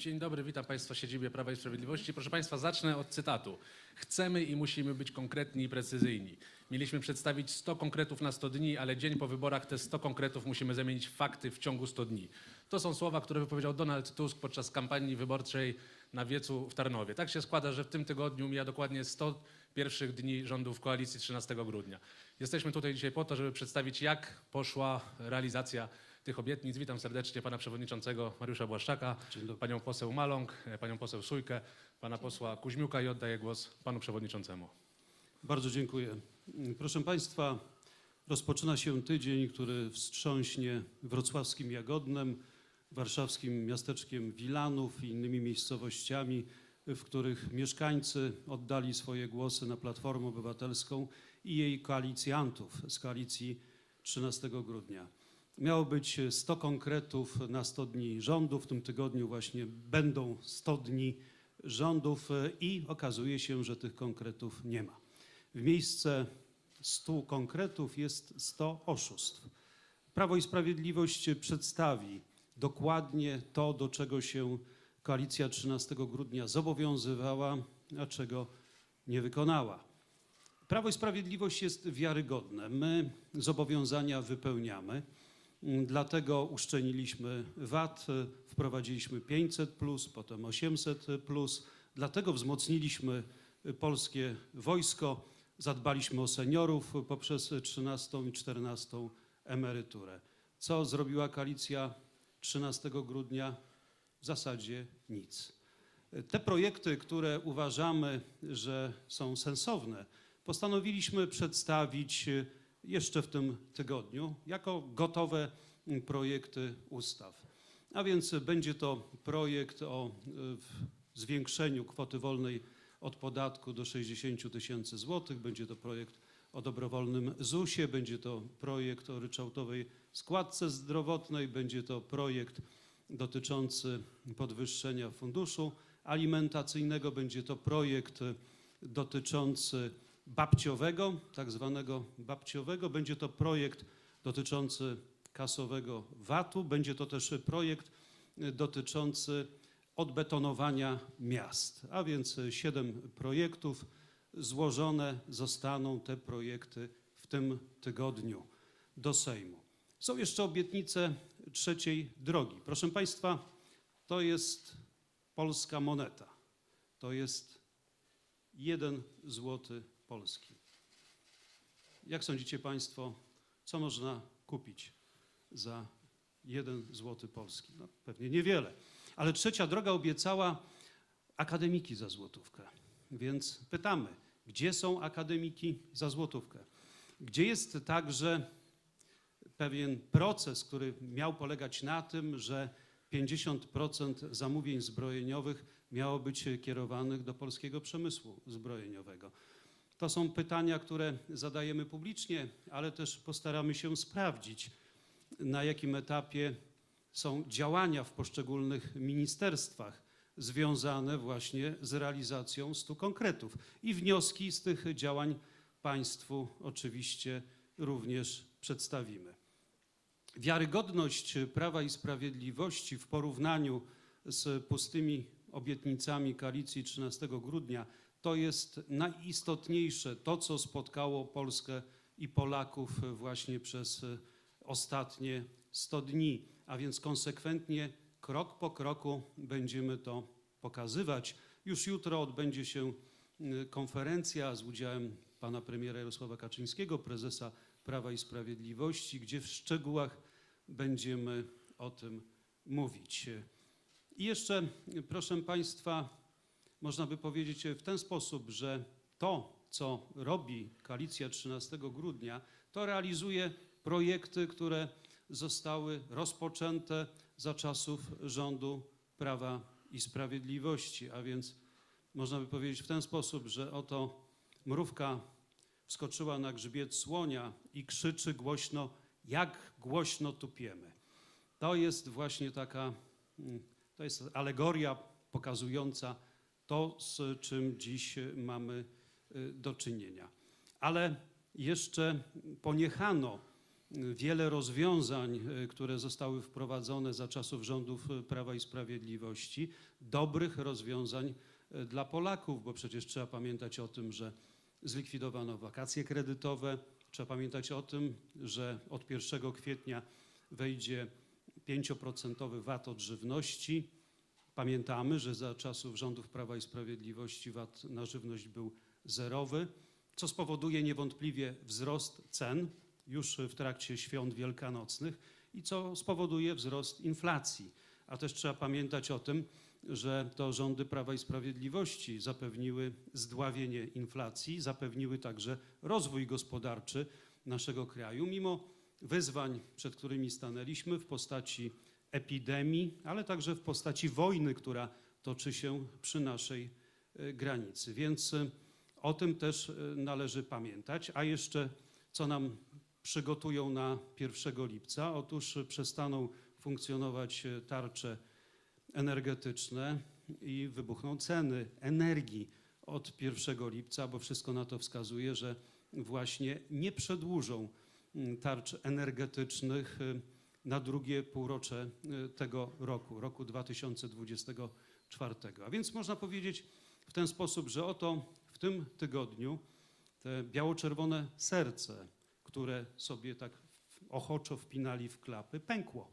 Dzień dobry, witam Państwa w siedzibie Prawa i Sprawiedliwości. Proszę Państwa, zacznę od cytatu. Chcemy i musimy być konkretni i precyzyjni. Mieliśmy przedstawić 100 konkretów na 100 dni, ale dzień po wyborach te 100 konkretów musimy zamienić w fakty w ciągu 100 dni. To są słowa, które wypowiedział Donald Tusk podczas kampanii wyborczej na wiecu w Tarnowie. Tak się składa, że w tym tygodniu mija dokładnie 100 pierwszych dni rządów koalicji 13 grudnia. Jesteśmy tutaj dzisiaj po to, żeby przedstawić, jak poszła realizacja tych obietnic. Witam serdecznie pana przewodniczącego Mariusza Błaszczaka, panią poseł Maląg, panią poseł Sujkę, pana posła Kuźmiuka i oddaję głos panu przewodniczącemu. Bardzo dziękuję. Proszę Państwa, rozpoczyna się tydzień, który wstrząśnie wrocławskim Jagodnem, warszawskim miasteczkiem Wilanów i innymi miejscowościami, w których mieszkańcy oddali swoje głosy na Platformę Obywatelską i jej koalicjantów z koalicji 13 grudnia. Miało być 100 konkretów na 100 dni rządów. W tym tygodniu właśnie będą 100 dni rządów e, i okazuje się, że tych konkretów nie ma. W miejsce 100 konkretów jest 100 oszustw. Prawo i Sprawiedliwość przedstawi dokładnie to, do czego się koalicja 13 grudnia zobowiązywała, a czego nie wykonała. Prawo i Sprawiedliwość jest wiarygodne. My zobowiązania wypełniamy. Dlatego uszczelniliśmy VAT, wprowadziliśmy 500, potem 800. Dlatego wzmocniliśmy polskie wojsko, zadbaliśmy o seniorów poprzez 13 i 14 emeryturę. Co zrobiła koalicja 13 grudnia? W zasadzie nic. Te projekty, które uważamy, że są sensowne, postanowiliśmy przedstawić jeszcze w tym tygodniu jako gotowe projekty ustaw. A więc będzie to projekt o zwiększeniu kwoty wolnej od podatku do 60 tysięcy złotych, będzie to projekt o dobrowolnym ZUS-ie, będzie to projekt o ryczałtowej składce zdrowotnej, będzie to projekt dotyczący podwyższenia funduszu alimentacyjnego, będzie to projekt dotyczący babciowego, tak zwanego babciowego. Będzie to projekt dotyczący kasowego VAT-u. Będzie to też projekt y, dotyczący odbetonowania miast. A więc y, siedem projektów. Złożone zostaną te projekty w tym tygodniu do Sejmu. Są jeszcze obietnice trzeciej drogi. Proszę Państwa, to jest polska moneta. To jest jeden złoty polski. Jak sądzicie Państwo, co można kupić za jeden złoty polski? No, pewnie niewiele. Ale trzecia droga obiecała akademiki za złotówkę. Więc pytamy, gdzie są akademiki za złotówkę? Gdzie jest także pewien proces, który miał polegać na tym, że 50% zamówień zbrojeniowych miało być kierowanych do polskiego przemysłu zbrojeniowego. To są pytania, które zadajemy publicznie, ale też postaramy się sprawdzić, na jakim etapie są działania w poszczególnych ministerstwach związane właśnie z realizacją stu konkretów. I wnioski z tych działań Państwu oczywiście również przedstawimy. Wiarygodność Prawa i Sprawiedliwości w porównaniu z pustymi obietnicami koalicji 13 grudnia to jest najistotniejsze to, co spotkało Polskę i Polaków właśnie przez ostatnie 100 dni, a więc konsekwentnie, krok po kroku będziemy to pokazywać. Już jutro odbędzie się y, konferencja z udziałem pana premiera Jarosława Kaczyńskiego, prezesa Prawa i Sprawiedliwości, gdzie w szczegółach będziemy o tym mówić. I jeszcze, proszę Państwa, można by powiedzieć w ten sposób, że to, co robi koalicja 13 grudnia, to realizuje projekty, które zostały rozpoczęte za czasów rządu Prawa i Sprawiedliwości. A więc można by powiedzieć w ten sposób, że oto mrówka wskoczyła na grzbiet słonia i krzyczy głośno, jak głośno tupiemy. To jest właśnie taka, mm, to jest alegoria pokazująca to, z czym dziś mamy y, do czynienia. Ale jeszcze poniechano wiele rozwiązań, y, które zostały wprowadzone za czasów rządów y, Prawa i Sprawiedliwości, dobrych rozwiązań y, dla Polaków, bo przecież trzeba pamiętać o tym, że zlikwidowano wakacje kredytowe, trzeba pamiętać o tym, że od 1 kwietnia wejdzie 5% VAT od żywności. Pamiętamy, że za czasów rządów Prawa i Sprawiedliwości VAT na żywność był zerowy, co spowoduje niewątpliwie wzrost cen już w trakcie świąt wielkanocnych i co spowoduje wzrost inflacji. A też trzeba pamiętać o tym, że to rządy Prawa i Sprawiedliwości zapewniły zdławienie inflacji, zapewniły także rozwój gospodarczy naszego kraju, mimo wyzwań, przed którymi stanęliśmy w postaci epidemii, ale także w postaci wojny, która toczy się przy naszej e, granicy. Więc e, o tym też e, należy pamiętać. A jeszcze co nam przygotują na 1 lipca? Otóż przestaną funkcjonować tarcze energetyczne i wybuchną ceny energii od 1 lipca, bo wszystko na to wskazuje, że właśnie nie przedłużą tarcz energetycznych na drugie półrocze y, tego roku, roku 2024. A więc można powiedzieć w ten sposób, że oto w tym tygodniu te biało-czerwone serce, które sobie tak ochoczo wpinali w klapy, pękło.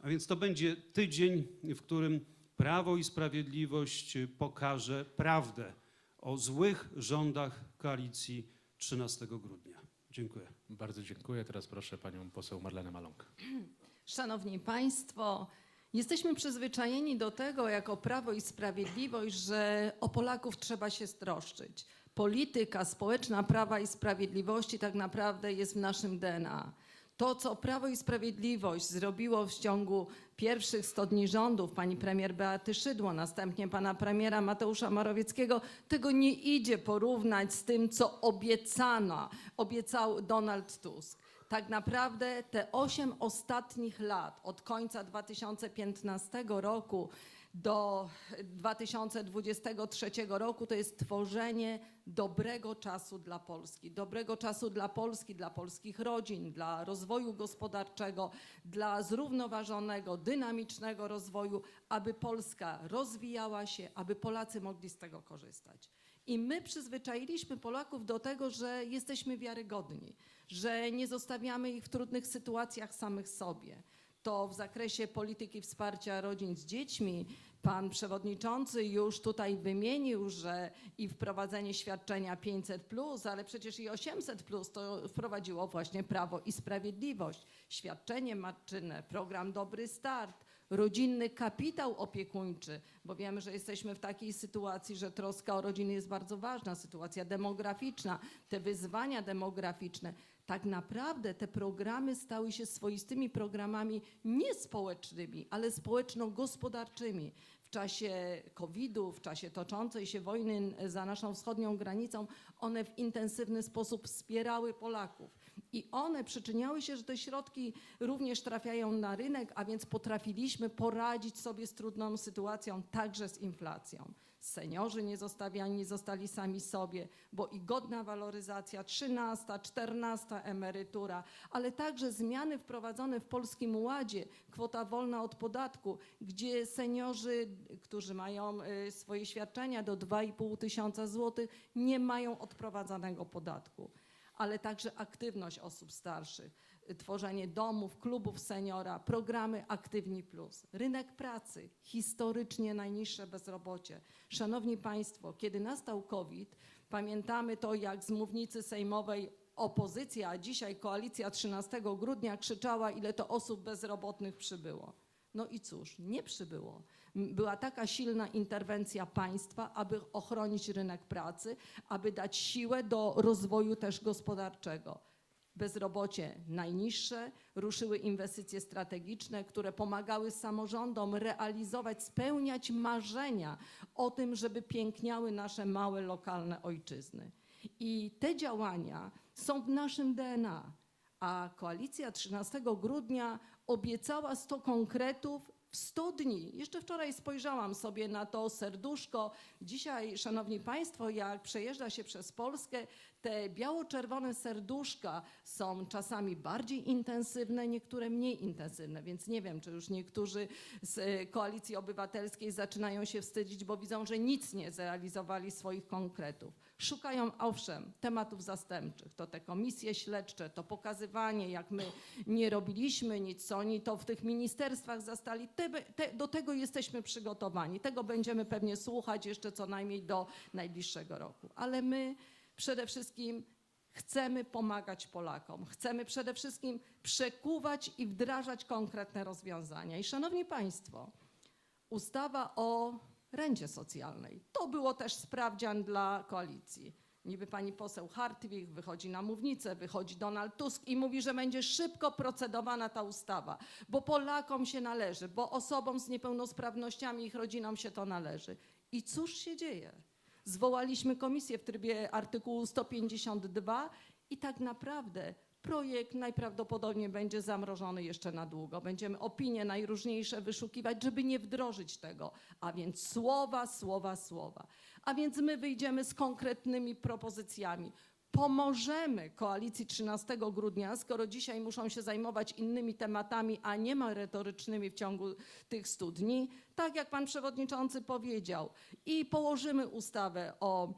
A więc to będzie tydzień, w którym Prawo i Sprawiedliwość pokaże prawdę o złych rządach koalicji 13 grudnia. Dziękuję. Bardzo dziękuję. Teraz proszę panią poseł Marlenę Maląg. Szanowni Państwo, jesteśmy przyzwyczajeni do tego, jako Prawo i Sprawiedliwość, że o Polaków trzeba się stroszczyć. Polityka społeczna Prawa i Sprawiedliwości tak naprawdę jest w naszym DNA. To, co Prawo i Sprawiedliwość zrobiło w ciągu pierwszych 100 dni rządów pani premier Beaty Szydło, następnie pana premiera Mateusza Morawieckiego, tego nie idzie porównać z tym, co obiecano, obiecał Donald Tusk. Tak naprawdę te osiem ostatnich lat, od końca 2015 roku do 2023 roku, to jest tworzenie dobrego czasu dla Polski. Dobrego czasu dla Polski, dla polskich rodzin, dla rozwoju gospodarczego, dla zrównoważonego, dynamicznego rozwoju, aby Polska rozwijała się, aby Polacy mogli z tego korzystać. I my przyzwyczailiśmy Polaków do tego, że jesteśmy wiarygodni, że nie zostawiamy ich w trudnych sytuacjach samych sobie. To w zakresie polityki wsparcia rodzin z dziećmi pan przewodniczący już tutaj wymienił, że i wprowadzenie świadczenia 500, ale przecież i 800 to wprowadziło właśnie Prawo i Sprawiedliwość. Świadczenie matczyne, program Dobry Start, rodzinny kapitał opiekuńczy, bo wiemy, że jesteśmy w takiej sytuacji, że troska o rodziny jest bardzo ważna, sytuacja demograficzna, te wyzwania demograficzne. Tak naprawdę te programy stały się swoistymi programami nie społecznymi, ale społeczno-gospodarczymi. W czasie COVID-u, w czasie toczącej się wojny za naszą wschodnią granicą, one w intensywny sposób wspierały Polaków. I one przyczyniały się, że te środki również trafiają na rynek, a więc potrafiliśmy poradzić sobie z trudną sytuacją, także z inflacją. Seniorzy nie zostawiani zostali sami sobie, bo i godna waloryzacja, 13, 14 emerytura, ale także zmiany wprowadzone w Polskim Ładzie, kwota wolna od podatku, gdzie seniorzy, którzy mają y, swoje świadczenia do 2,5 tysiąca złotych, nie mają odprowadzanego podatku ale także aktywność osób starszych, tworzenie domów, klubów seniora, programy Aktywni Plus, rynek pracy, historycznie najniższe bezrobocie. Szanowni Państwo, kiedy nastał COVID, pamiętamy to, jak z mównicy sejmowej opozycja, a dzisiaj koalicja 13 grudnia krzyczała, ile to osób bezrobotnych przybyło. No i cóż, nie przybyło. Była taka silna interwencja państwa, aby ochronić rynek pracy, aby dać siłę do rozwoju też gospodarczego. Bezrobocie najniższe, ruszyły inwestycje strategiczne, które pomagały samorządom realizować, spełniać marzenia o tym, żeby piękniały nasze małe, lokalne ojczyzny. I te działania są w naszym DNA. A koalicja 13 grudnia obiecała 100 konkretów w 100 dni. Jeszcze wczoraj spojrzałam sobie na to serduszko. Dzisiaj, szanowni państwo, jak przejeżdża się przez Polskę, Te biało-czerwone serduszka są czasami bardziej intensywne, niektóre mniej intensywne, więc nie wiem, czy już niektórzy z e, Koalicji Obywatelskiej zaczynają się wstydzić, bo widzą, że nic nie zrealizowali swoich konkretów. Szukają owszem tematów zastępczych, to te komisje śledcze, to pokazywanie, jak my nie robiliśmy nic, co oni to w tych ministerstwach zastali. Te, te, do tego jesteśmy przygotowani. Tego będziemy pewnie słuchać jeszcze co najmniej do najbliższego roku. Ale my przede wszystkim chcemy pomagać Polakom. Chcemy przede wszystkim przekuwać i wdrażać konkretne rozwiązania. I szanowni Państwo, ustawa o rencie socjalnej. To było też sprawdzian dla koalicji. Niby pani poseł Hartwig wychodzi na mównicę, wychodzi Donald Tusk i mówi, że będzie szybko procedowana ta ustawa, bo Polakom się należy, bo osobom z niepełnosprawnościami ich rodzinom się to należy. I cóż się dzieje? Zwołaliśmy komisję w trybie artykułu 152 i tak naprawdę projekt najprawdopodobniej będzie zamrożony jeszcze na długo. Będziemy opinie najróżniejsze wyszukiwać, żeby nie wdrożyć tego. A więc słowa, słowa, słowa. A więc my wyjdziemy z konkretnymi propozycjami. Pomożemy koalicji 13 grudnia, skoro dzisiaj muszą się zajmować innymi tematami, a nie merytorycznymi w ciągu tych 100 dni, tak jak pan przewodniczący powiedział. I położymy ustawę o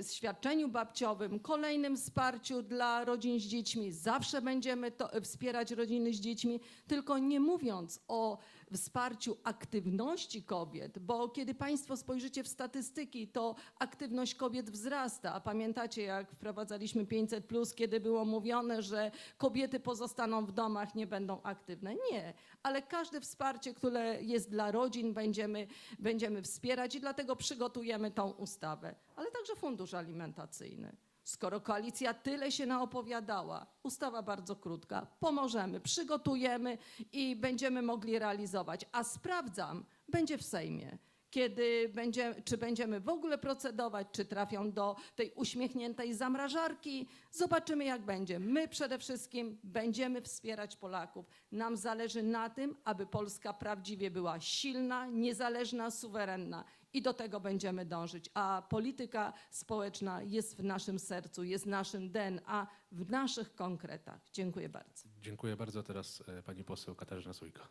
y, świadczeniu babciowym, kolejnym wsparciu dla rodzin z dziećmi. Zawsze będziemy to, wspierać rodziny z dziećmi, tylko nie mówiąc o wsparciu aktywności kobiet, bo kiedy Państwo spojrzycie w statystyki, to aktywność kobiet wzrasta. A pamiętacie, jak wprowadzaliśmy 500, kiedy było mówione, że kobiety pozostaną w domach, nie będą aktywne? Nie, ale każde wsparcie, które jest dla rodzin, będziemy, będziemy wspierać i dlatego przygotujemy tą ustawę, ale także fundusz alimentacyjny. Skoro koalicja tyle się naopowiadała, ustawa bardzo krótka, pomożemy, przygotujemy i będziemy mogli realizować. A sprawdzam, będzie w Sejmie. Kiedy będzie, czy będziemy w ogóle procedować, czy trafią do tej uśmiechniętej zamrażarki, zobaczymy jak będzie. My przede wszystkim będziemy wspierać Polaków. Nam zależy na tym, aby Polska prawdziwie była silna, niezależna, suwerenna i do tego będziemy dążyć. A polityka społeczna jest w naszym sercu, jest naszym DNA, w naszych konkretach. Dziękuję bardzo. Dziękuję bardzo. Teraz e, pani poseł Katarzyna Sójka.